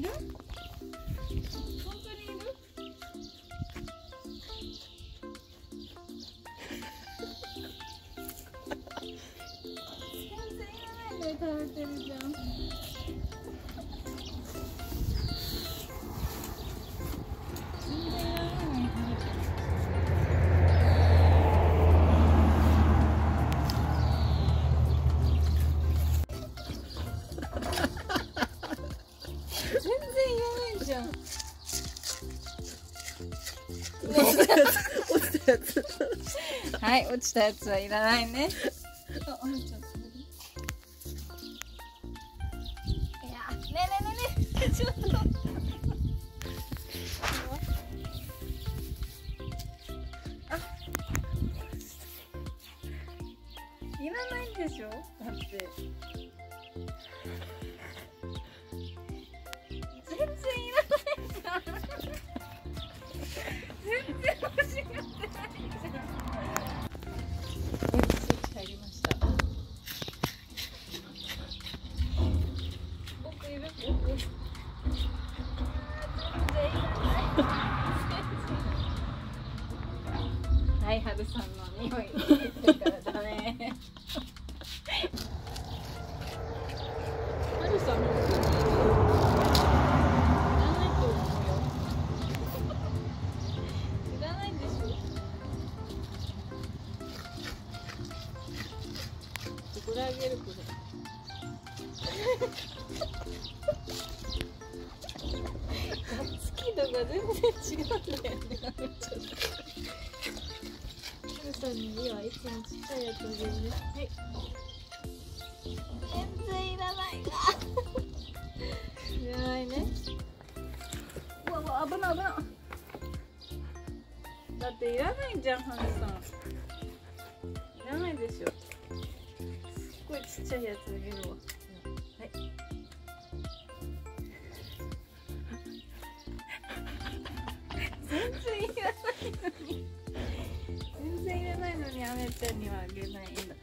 いる本当にいる全然じゃん落ちたやつ落ちたやつはい、落ちたやつはいらないね。あ、あんちゃん。いや、ねえねえねえねえ、ちょっと。あ。いらないんでしょ？だって。はい、はるさんの匂い出てるからだね。はるさんの服いらないと思うよ。いらないでしょ。これあげるこれ。スキー度が全然違うんだよ。ね。にはいつもちっちゃいやつあげるね。はい。全然いらないが。いらないね。うわうわ危ない危ない。だっていらないじゃん、はるさん。いらないでしょ。すっごいちっちゃいやつあげるわ。はい。全然いらないのに。全然いらないのに、あめちゃんにはあげないんだ。